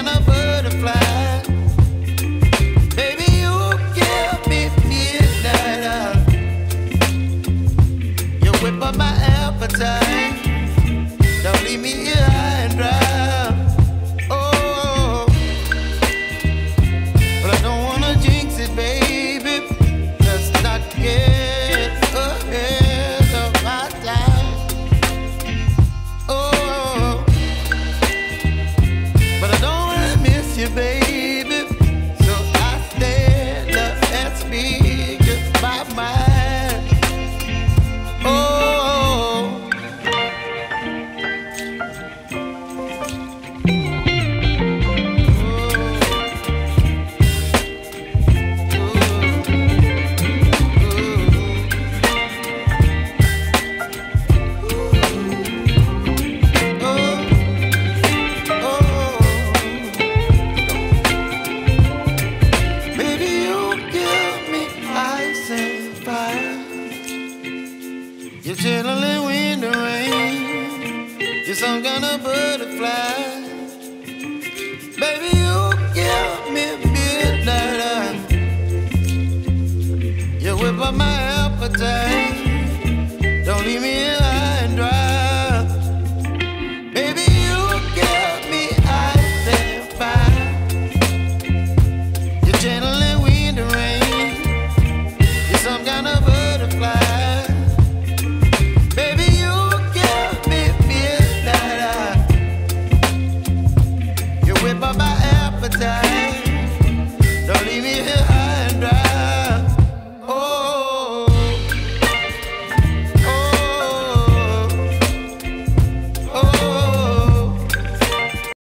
and a butterfly. me chilling when the rain. You're some kind of butterfly. Baby, you give me midnight. You whip up my